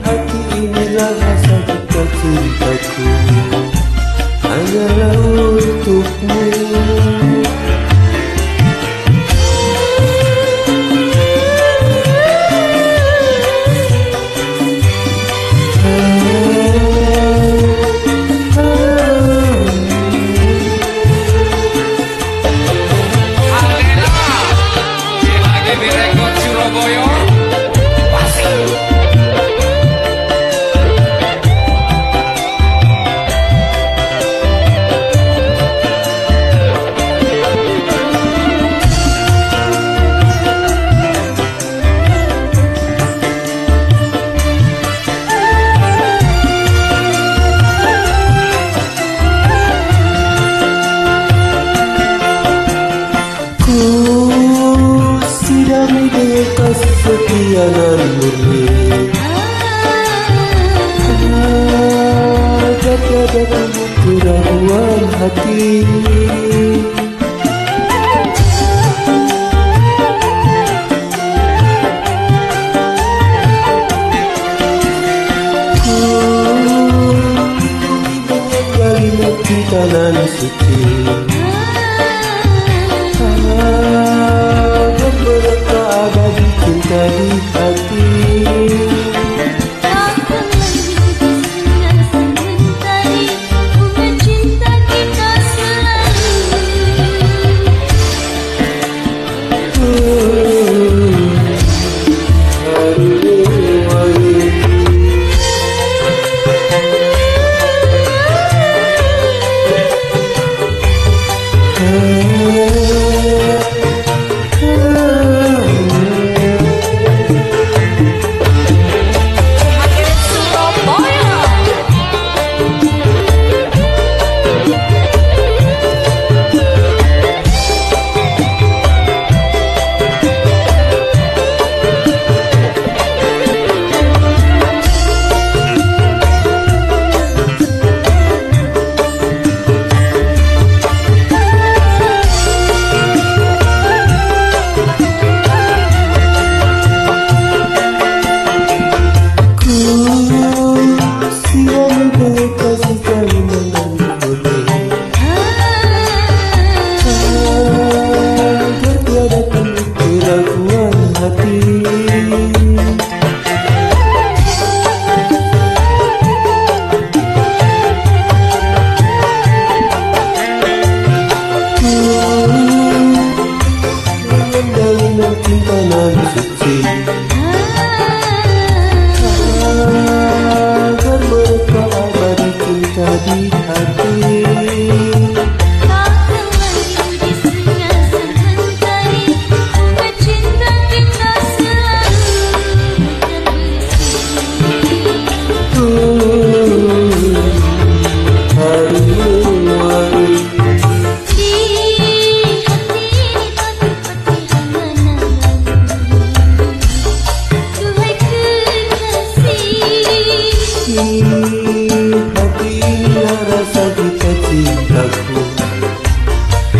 Hati inilah rasa kita cintaku Hanyalah untukmu Boy, kesetiaan murni tiada keraguan hati. Ku ingin cinta nan suci 可。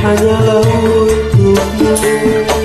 Hanyalah untukmu